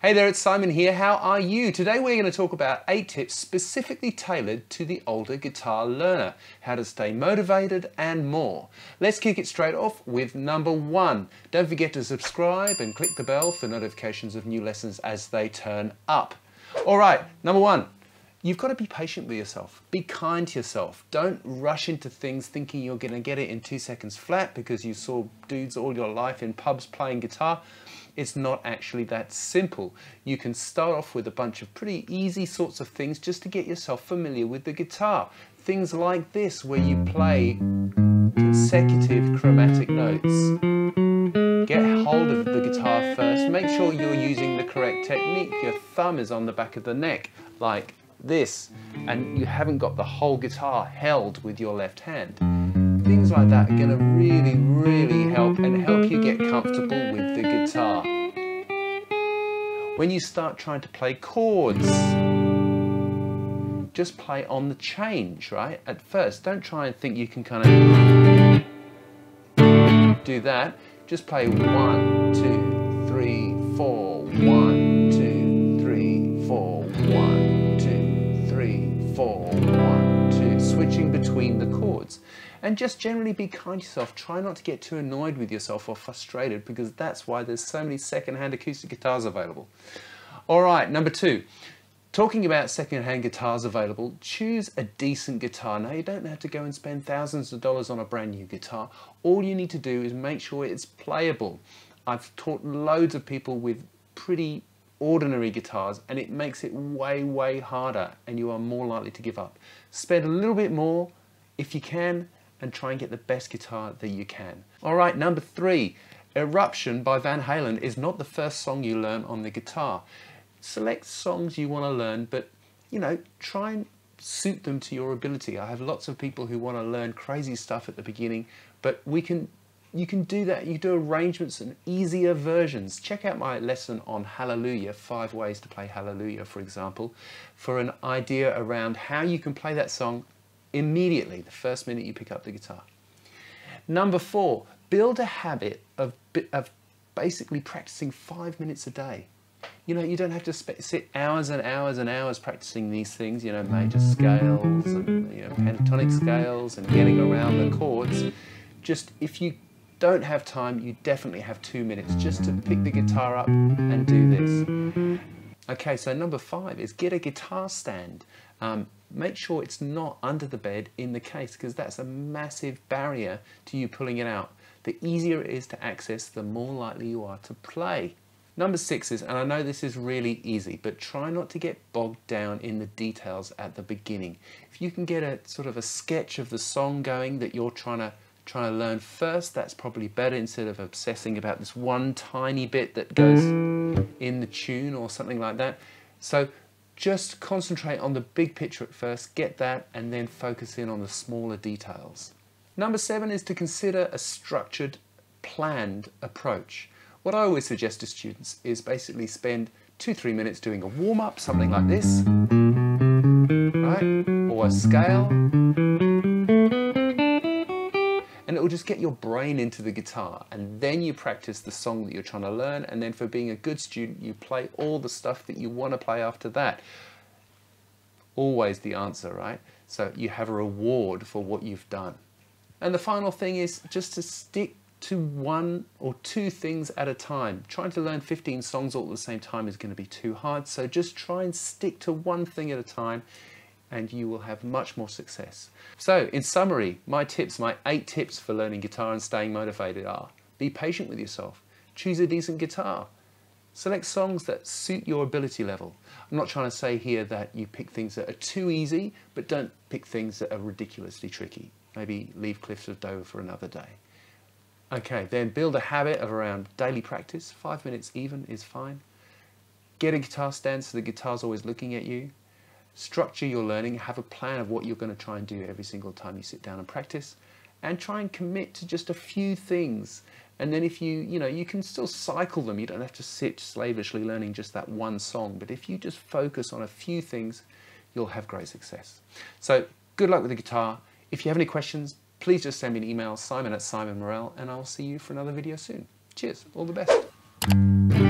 Hey there, it's Simon here. How are you? Today we're going to talk about eight tips specifically tailored to the older guitar learner, how to stay motivated and more. Let's kick it straight off with number one. Don't forget to subscribe and click the bell for notifications of new lessons as they turn up. All right, number one. You've got to be patient with yourself. Be kind to yourself. Don't rush into things thinking you're going to get it in two seconds flat because you saw dudes all your life in pubs playing guitar it's not actually that simple. You can start off with a bunch of pretty easy sorts of things just to get yourself familiar with the guitar. Things like this, where you play consecutive chromatic notes. Get hold of the guitar first. Make sure you're using the correct technique. Your thumb is on the back of the neck, like this, and you haven't got the whole guitar held with your left hand. Things like that are going to really, really help and help you get comfortable with the guitar. When you start trying to play chords, just play on the change, right? At first, don't try and think you can kind of do that. Just play one, two, and just generally be kind to yourself. Try not to get too annoyed with yourself or frustrated because that's why there's so many second-hand acoustic guitars available. All right, number two. Talking about second-hand guitars available, choose a decent guitar. Now you don't have to go and spend thousands of dollars on a brand new guitar. All you need to do is make sure it's playable. I've taught loads of people with pretty ordinary guitars and it makes it way, way harder and you are more likely to give up. Spend a little bit more if you can and try and get the best guitar that you can. All right, number three, Eruption by Van Halen is not the first song you learn on the guitar. Select songs you want to learn, but you know, try and suit them to your ability. I have lots of people who want to learn crazy stuff at the beginning, but we can you can do that. You do arrangements and easier versions. Check out my lesson on Hallelujah, five ways to play Hallelujah, for example, for an idea around how you can play that song immediately, the first minute you pick up the guitar. Number four, build a habit of, of basically practicing five minutes a day. You know, you don't have to sit hours and hours and hours practicing these things, you know, major scales and you know, pentatonic scales and getting around the chords. Just if you don't have time, you definitely have two minutes just to pick the guitar up and do this. Okay, so number five is get a guitar stand. Um, make sure it's not under the bed in the case because that's a massive barrier to you pulling it out. The easier it is to access, the more likely you are to play. Number six is, and I know this is really easy, but try not to get bogged down in the details at the beginning. If you can get a sort of a sketch of the song going that you're trying to trying to learn first, that's probably better instead of obsessing about this one tiny bit that goes in the tune or something like that. So just concentrate on the big picture at first, get that, and then focus in on the smaller details. Number seven is to consider a structured, planned approach. What I always suggest to students is basically spend two, three minutes doing a warm up, something like this, right? Or a scale, it will just get your brain into the guitar and then you practice the song that you're trying to learn and then for being a good student you play all the stuff that you want to play after that. Always the answer, right? So you have a reward for what you've done. And the final thing is just to stick to one or two things at a time. Trying to learn 15 songs all at the same time is going to be too hard, so just try and stick to one thing at a time and you will have much more success. So, in summary, my tips, my eight tips for learning guitar and staying motivated are be patient with yourself, choose a decent guitar, select songs that suit your ability level. I'm not trying to say here that you pick things that are too easy, but don't pick things that are ridiculously tricky. Maybe leave Cliffs of Dover for another day. Okay, then build a habit of around daily practice. Five minutes even is fine. Get a guitar stand so the guitar's always looking at you structure your learning, have a plan of what you're going to try and do every single time you sit down and practice, and try and commit to just a few things. And then if you, you know, you can still cycle them. You don't have to sit slavishly learning just that one song. But if you just focus on a few things, you'll have great success. So good luck with the guitar. If you have any questions, please just send me an email, simon at Simon Morel, and I'll see you for another video soon. Cheers. All the best.